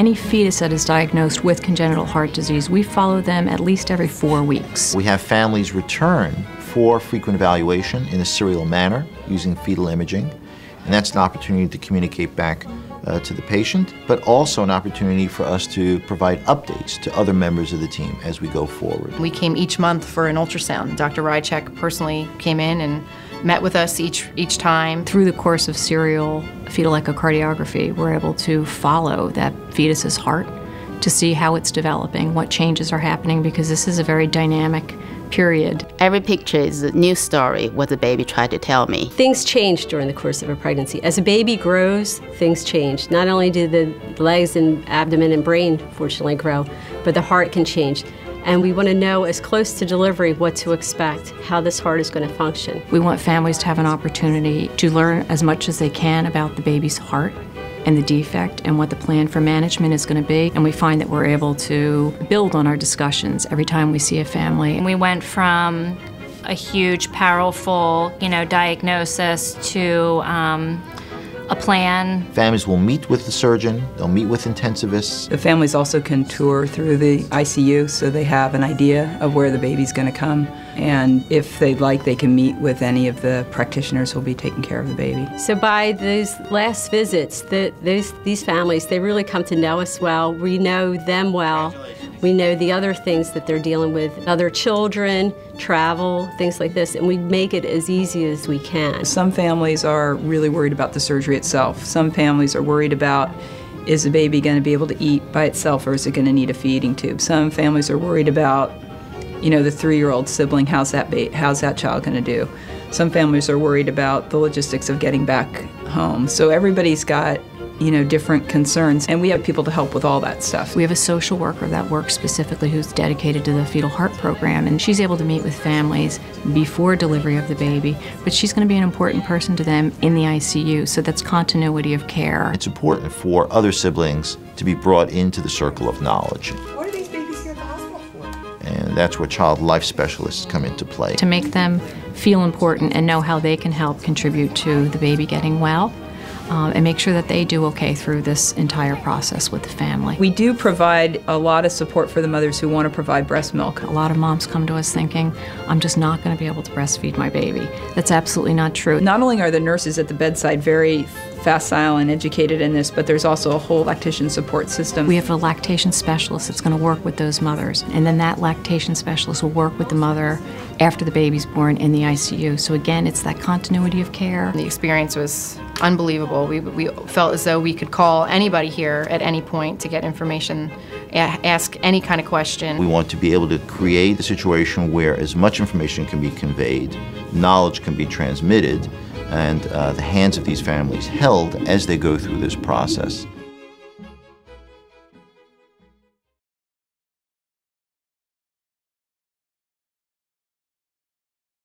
Any fetus that is diagnosed with congenital heart disease, we follow them at least every four weeks. We have families return for frequent evaluation in a serial manner using fetal imaging, and that's an opportunity to communicate back uh, to the patient, but also an opportunity for us to provide updates to other members of the team as we go forward. We came each month for an ultrasound. Dr. Rychik personally came in and met with us each each time. Through the course of serial fetal echocardiography, we're able to follow that fetus's heart to see how it's developing, what changes are happening, because this is a very dynamic period. Every picture is a new story what the baby tried to tell me. Things change during the course of a pregnancy. As a baby grows, things change. Not only do the legs and abdomen and brain fortunately grow, but the heart can change. And we want to know as close to delivery what to expect, how this heart is going to function. We want families to have an opportunity to learn as much as they can about the baby's heart and the defect and what the plan for management is going to be. And we find that we're able to build on our discussions every time we see a family. We went from a huge, powerful, you know, diagnosis to um, a plan. Families will meet with the surgeon, they'll meet with intensivists. The families also can tour through the ICU so they have an idea of where the baby's going to come. And if they'd like, they can meet with any of the practitioners who'll be taking care of the baby. So by those last visits, the, those, these families, they really come to know us well. We know them well. We know the other things that they're dealing with, other children, travel, things like this, and we make it as easy as we can. Some families are really worried about the surgery itself. Some families are worried about is the baby going to be able to eat by itself or is it going to need a feeding tube? Some families are worried about, you know, the three-year-old sibling, how's that, ba- how's that child going to do? Some families are worried about the logistics of getting back home. So everybody's got you know, different concerns. And we have people to help with all that stuff. We have a social worker that works specifically who's dedicated to the fetal heart program, and she's able to meet with families before delivery of the baby, but she's going to be an important person to them in the ICU, so that's continuity of care. It's important for other siblings to be brought into the circle of knowledge. What are these babies here at the hospital for? And that's where child life specialists come into play. To make them feel important and know how they can help contribute to the baby getting well um, and make sure that they do okay through this entire process with the family. We do provide a lot of support for the mothers who want to provide breast milk. A lot of moms come to us thinking, I'm just not going to be able to breastfeed my baby. That's absolutely not true. Not only are the nurses at the bedside very facile and educated in this, but there's also a whole lactation support system. We have a lactation specialist that's going to work with those mothers, and then that lactation specialist will work with the mother after the baby's born in the ICU. So again, it's that continuity of care. The experience was unbelievable. We, we felt as though we could call anybody here at any point to get information, ask any kind of question. We want to be able to create a situation where as much information can be conveyed, knowledge can be transmitted, and uh, the hands of these families held as they go through this process.